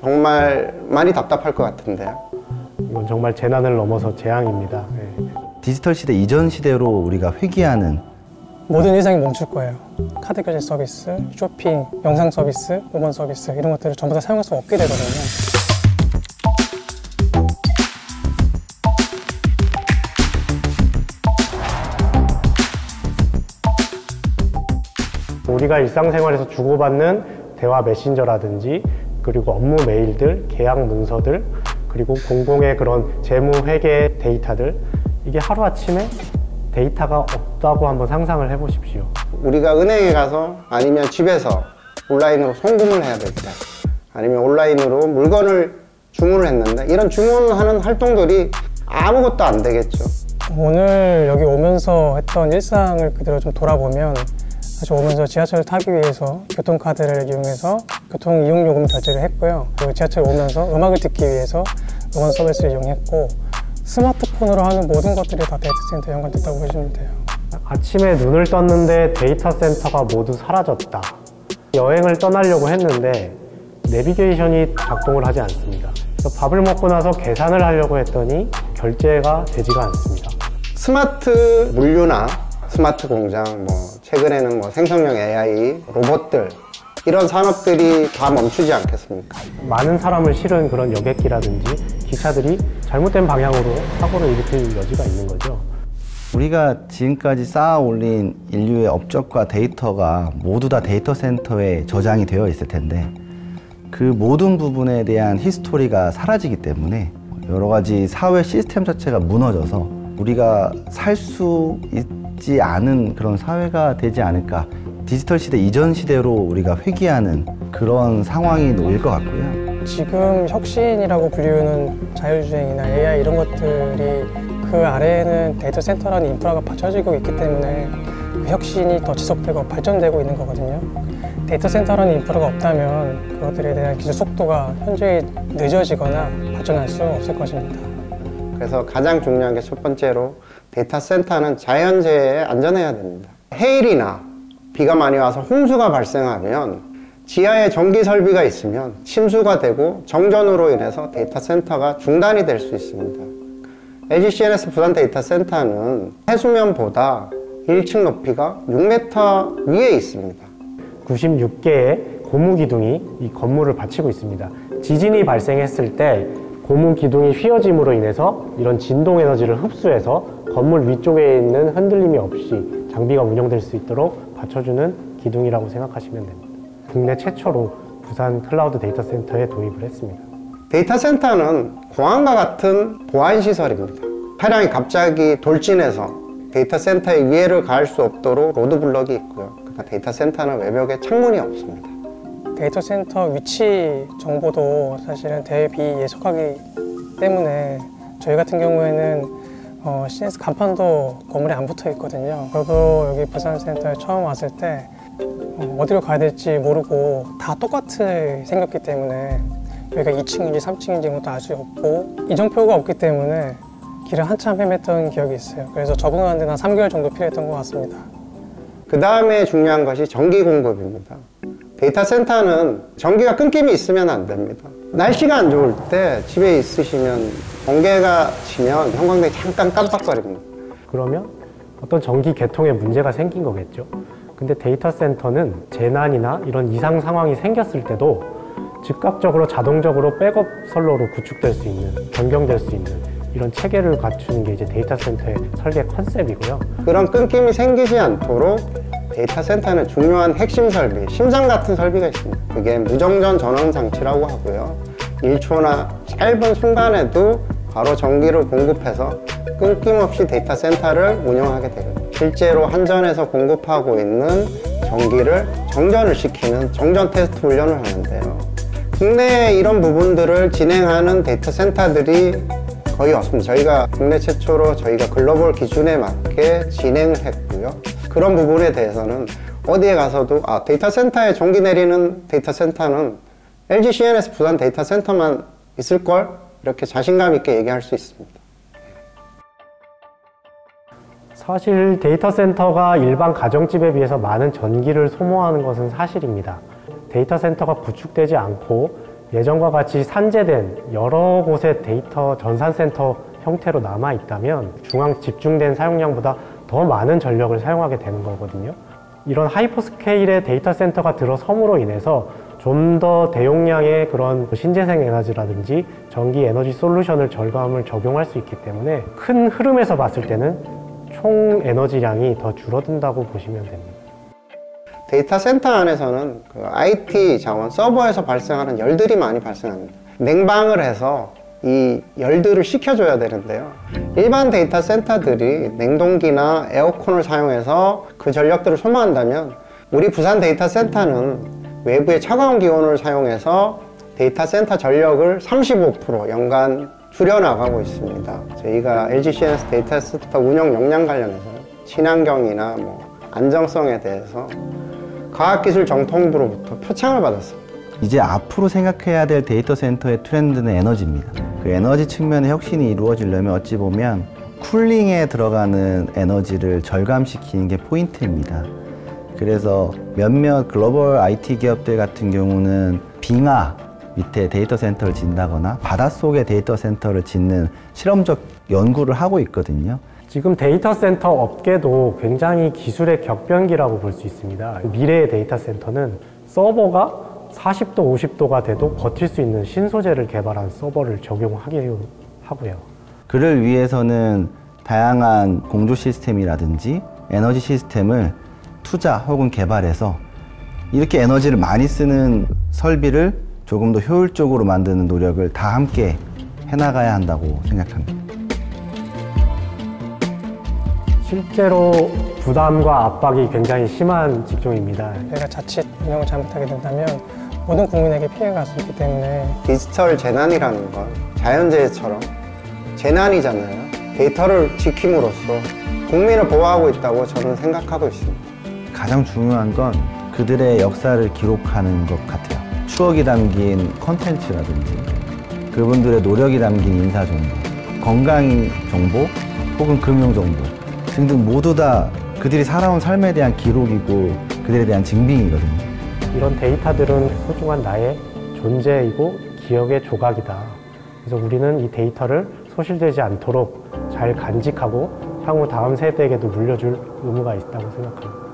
정말 많이 답답할 것 같은데요. 이건 정말 재난을 넘어서 재앙입니다. 네. 디지털 시대 이전 시대로 우리가 회귀하는 모든 일상이 멈출 거예요. 카드 결제 서비스, 쇼핑, 영상 서비스, 음원 서비스 이런 것들을 전부 다 사용할 수 없게 되거든요. 우리가 일상생활에서 주고받는 대화 메신저라든지 그리고 업무 메일들, 계약 문서들 그리고 공공의 그런 재무 회계 데이터들 이게 하루아침에 데이터가 없다고 한번 상상을 해보십시오. 우리가 은행에 가서 아니면 집에서 온라인으로 송금을 해야 될 때, 아니면 온라인으로 물건을 주문을 했는데 이런 주문하는 활동들이 아무것도 안 되겠죠. 오늘 여기 오면서 했던 일상을 그대로 좀 돌아보면 사실 오면서 지하철을 타기 위해서 교통카드를 이용해서 교통 이용요금 결제를 했고요. 그리고 지하철 오면서 음악을 듣기 위해서 음원 서비스를 이용했고 스마트폰으로 하는 모든 것들이 다 데이터 센터에 연관됐다고 보시면 돼요. 아침에 눈을 떴는데 데이터 센터가 모두 사라졌다. 여행을 떠나려고 했는데 내비게이션이 작동을 하지 않습니다. 그래서 밥을 먹고 나서 계산을 하려고 했더니 결제가 되지가 않습니다. 스마트 물류나 스마트 공장, 뭐 최근에는 뭐 생성형 AI, 로봇들 이런 산업들이 다 멈추지 않겠습니까? 많은 사람을 실은 그런 여객기라든지 기차들이 잘못된 방향으로 사고를 일으킬 여지가 있는 거죠. 우리가 지금까지 쌓아 올린 인류의 업적과 데이터가 모두 다 데이터 센터에 저장이 되어 있을 텐데 그 모든 부분에 대한 history가 사라지기 때문에 여러 가지 사회 시스템 자체가 무너져서 우리가 살 수 있지 않은 그런 사회가 되지 않을까 디지털 시대 이전 시대로 우리가 회귀하는 그런 상황이 놓일 것 같고요. 지금 혁신이라고 불리우는 자율주행이나 AI 이런 것들이 그 아래에는 데이터 센터라는 인프라가 받쳐지고 있기 때문에 그 혁신이 더 지속되고 발전되고 있는 거거든요. 데이터 센터라는 인프라가 없다면 그것들에 대한 기술 속도가 현저히 늦어지거나 발전할 수 없을 것입니다. 그래서 가장 중요한 게 첫 번째로 데이터 센터는 자연재해에 안전해야 됩니다. 해일이나 비가 많이 와서 홍수가 발생하면 지하에 전기 설비가 있으면 침수가 되고 정전으로 인해서 데이터 센터가 중단이 될 수 있습니다. LG CNS 부산 데이터 센터는 해수면보다 1층 높이가 6m 위에 있습니다. 96개의 고무 기둥이 이 건물을 받치고 있습니다. 지진이 발생했을 때 고무 기둥이 휘어짐으로 인해서 이런 진동 에너지를 흡수해서 건물 위쪽에 있는 흔들림이 없이 장비가 운영될 수 있도록 받쳐주는 기둥이라고 생각하시면 됩니다. 국내 최초로 부산 클라우드 데이터 센터에 도입을 했습니다. 데이터 센터는 공항과 같은 보안 시설입니다. 차량이 갑자기 돌진해서 데이터 센터에 위해를 가할 수 없도록 roadblock이 있고요. 그러나 데이터 센터는 외벽에 창문이 없습니다. 데이터 센터 위치 정보도 사실은 대외비에 속하기 때문에 저희 같은 경우에는 어, CNS 간판도 건물에 안 붙어 있거든요. 저도 여기 부산 센터에 처음 왔을 때 어, 어디로 가야 될지 모르고 다 똑같이 생겼기 때문에 여기가 2층인지 3층인지 것도 알 수 없고 이정표가 없기 때문에 길을 한참 헤맸던 기억이 있어요. 그래서 적응하는 데는 한 3개월 정도 필요했던 것 같습니다. 그 다음에 중요한 것이 전기 공급입니다. 데이터 센터는 전기가 끊김이 있으면 안 됩니다. 날씨가 안 좋을 때 집에 있으시면 번개가 치면 형광등이 잠깐 깜빡거립니다. 그러면 어떤 전기 계통에 문제가 생긴 거겠죠. 근데 데이터 센터는 재난이나 이런 이상 상황이 생겼을 때도 즉각적으로 자동적으로 백업 선로로 구축될 수 있는, 변경될 수 있는 이런 체계를 갖추는 게 이제 데이터 센터의 설계 컨셉이고요. 그런 끊김이 생기지 않도록 데이터 센터는 중요한 핵심 설비, 심장 같은 설비가 있습니다. 그게 무정전 전원 장치라고 하고요. 1초나 짧은 순간에도 바로 전기를 공급해서 끊김없이 데이터 센터를 운영하게 되거든요. 실제로 한전에서 공급하고 있는 전기를 정전을 시키는 정전 테스트 훈련을 하는데요. 국내에 이런 부분들을 진행하는 데이터 센터들이 거의 없습니다. 저희가 국내 최초로 저희가 글로벌 기준에 맞게 진행을 했고요. 그런 부분에 대해서는 어디에 가서도 아 데이터 센터에 전기 내리는 데이터 센터는 LG CNS 부산 데이터 센터만 있을 걸 이렇게 자신감 있게 얘기할 수 있습니다. 사실 데이터 센터가 일반 가정집에 비해서 많은 전기를 소모하는 것은 사실입니다. 데이터 센터가 구축되지 않고 예전과 같이 산재된 여러 곳의 데이터 전산센터 형태로 남아 있다면 중앙 집중된 사용량보다 더 많은 전력을 사용하게 되는 거거든요. 이런 hyperscale의 데이터 센터가 들어섬으로 인해서 좀 더 대용량의 그런 신재생 에너지라든지 전기 에너지 솔루션을 절감을 적용할 수 있기 때문에 큰 흐름에서 봤을 때는 총 에너지량이 더 줄어든다고 보시면 됩니다. 데이터 센터 안에서는 그 IT 자원 서버에서 발생하는 열들이 많이 발생합니다. 냉방을 해서 이 열들을 식혀줘야 되는데요. 일반 데이터 센터들이 냉동기나 에어컨을 사용해서 그 전력들을 소모한다면 우리 부산 데이터 센터는 외부의 차가운 기온을 사용해서 데이터 센터 전력을 35% 연간 줄여나가고 있습니다. 저희가 LG CNS 데이터 센터 운영 역량 관련해서 친환경이나 뭐 안정성에 대해서 과학기술 정통부로부터 표창을 받았습니다. 이제 앞으로 생각해야 될 데이터 센터의 트렌드는 에너지입니다. 그 에너지 측면의 혁신이 이루어지려면 어찌 보면 cooling에 들어가는 에너지를 절감시키는 게 포인트입니다. 그래서 몇몇 글로벌 IT 기업들 같은 경우는 빙하 밑에 데이터 센터를 짓는다거나 바닷속에 데이터 센터를 짓는 실험적 연구를 하고 있거든요. 지금 데이터 센터 업계도 굉장히 기술의 격변기라고 볼 수 있습니다. 미래의 데이터 센터는 서버가 40도, 50도가 돼도 버틸 수 있는 신소재를 개발한 서버를 적용하기도 하고요. 그를 위해서는 다양한 공조 시스템이라든지 에너지 시스템을 투자 혹은 개발해서 이렇게 에너지를 많이 쓰는 설비를 조금 더 효율적으로 만드는 노력을 다 함께 해나가야 한다고 생각합니다. 실제로 부담과 압박이 굉장히 심한 직종입니다. 저희가 자칫 운영을 잘못하게 된다면 모든 국민에게 피해가 갈 수 있기 때문에 디지털 재난이라는 건 자연재해처럼 재난이잖아요. 데이터를 지킴으로써 국민을 보호하고 있다고 저는 생각하고 있습니다. 가장 중요한 건 그들의 역사를 기록하는 것 같아요. 추억이 담긴 컨텐츠라든지 그분들의 노력이 담긴 인사 정보, 건강 정보 혹은 금융 정보 등등 모두 다 그들이 살아온 삶에 대한 기록이고 그들에 대한 증빙이거든요. 이런 데이터들은 소중한 나의 존재이고 기억의 조각이다. 그래서 우리는 이 데이터를 소실되지 않도록 잘 간직하고 향후 다음 세대에게도 물려줄 의무가 있다고 생각합니다.